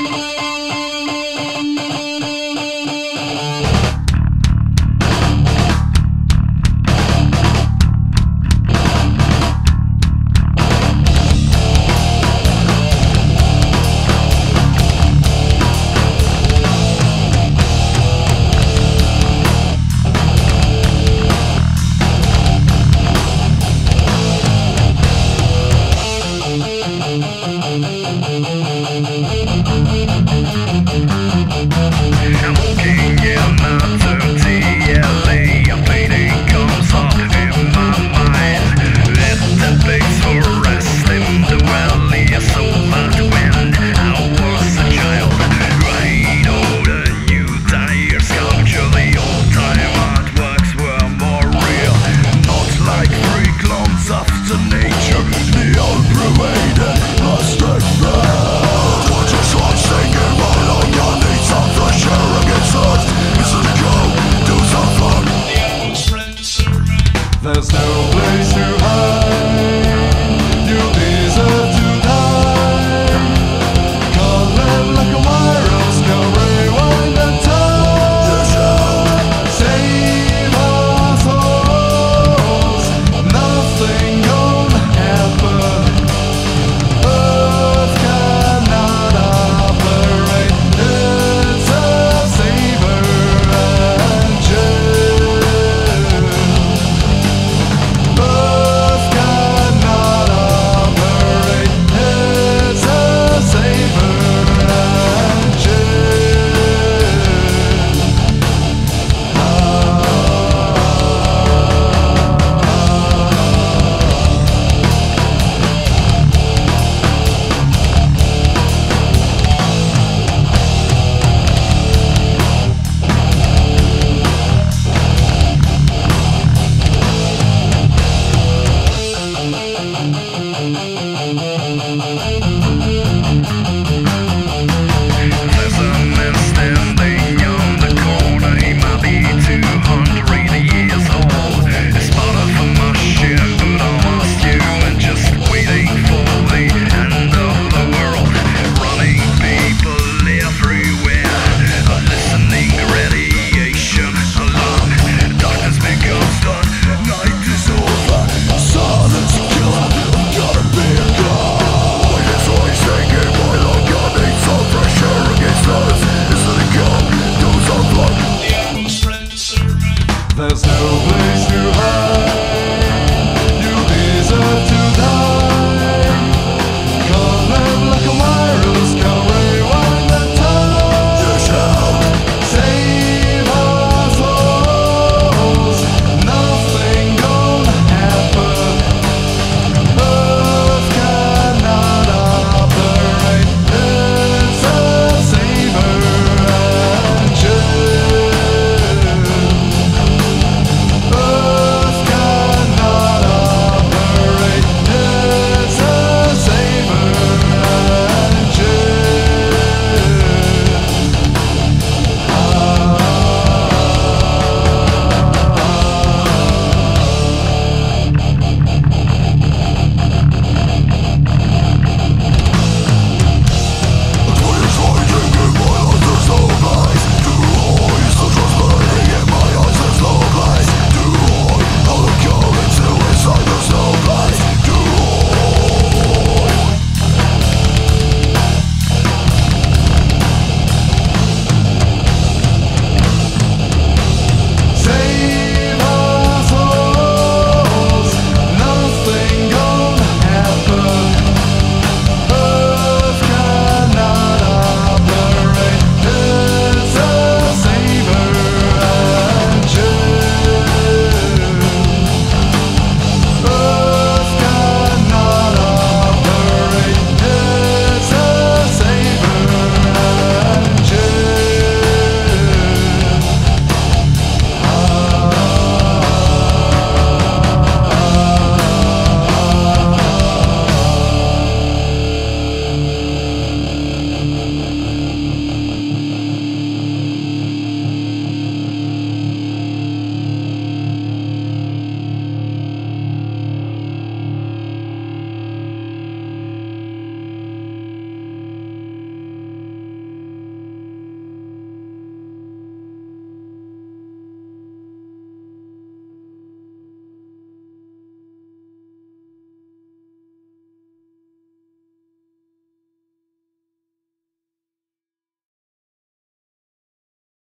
Música Thank you.